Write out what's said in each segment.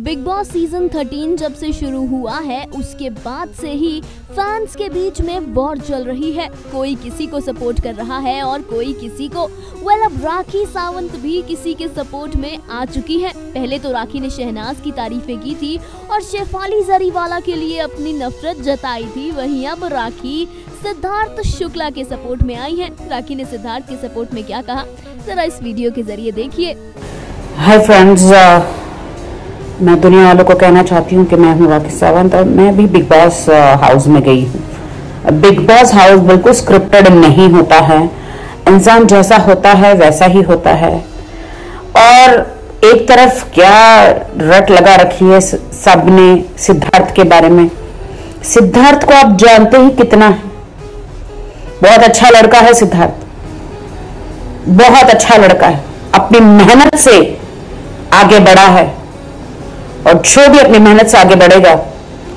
Big boss season 13 जब से शुरू हुआ है, उसके बाद से ही फैंस के बीच में वॉर चल रही है। कोई किसी को सपोर्ट कर रहा है और कोई किसी को वेल अब राखी सावंत भी किसी के सपोर्ट में आ चुकी है। पहले तो राखी ने शहनाज की तारीफें की थी और शेफाली जरीवाला के लिए अपनी नफरत जताई थी। वहीं अब राखी सिद्धार्थ शुक्ला के सपोर्ट में आई है। राखी ने सिद्धार्थ के सपोर्ट में क्या कहा? जरा इस वीडियो के ज़रिए देखिए। हाय फ्रेंड्स मैं दुनिया वालों को कहना चाहती हूँ कि मैं हूँ राखी सावंत और मैं भी बिग बॉस हाउस में गई हूँ। बिग बॉस हाउस बिल्कुल स्क्रिप्टेड नहीं होता है। इंसान जैसा होता है, वैसा ही होता है। और एक तरफ़ क्या रट लगा रखी है सबने सिद्धार्थ के बारे में। सिद्धार्थ को आप जानते ही कितना है। बहुत अच्छा लड़का है सिद्धार्थ। बहुत अच्छा लड़का है। अपनी मेहनत से आगे बढ़ा है। और जो भी अपनी मेहनत से आगे बढ़ेगा,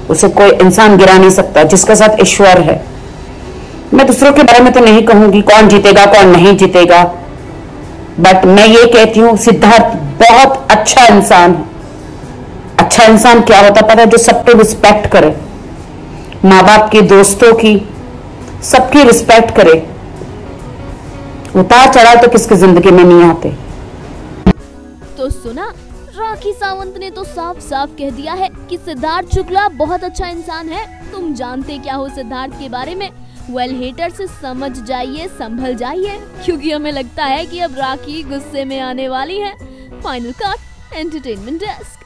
उसे कोई इंसान गिरा नहीं सकता, जिसके साथ ईश्वर है। मैं दूसरों के बारे में तो नहीं कहूँगी कौन जीतेगा, कौन नहीं जीतेगा बट मैं ये कहती हूँ, सिद्धार्थ बहुत अच्छा इंसान है। अच्छा इंसान क्या होता पता है? जो सबको रिस्पेक्ट करे। माँ बाप की, दोस्तों की, सबकी रिस्पेक्ट करे। उतार चढ़ाव तो किसकी ज़िंदगी में नहीं आते। तो सुना राखी सावंत ने तो साफ़ साफ़ कह दिया है कि सिद्धार्थ शुक्ला बहुत अच्छा इंसान है। तुम जानते क्या हो सिद्धार्थ के बारे में? वेल हेटर से समझ जाइए, संभल जाइए। क्योंकि हमें लगता है कि अब राखी गुस्से में आने वाली है। Final card entertainment desk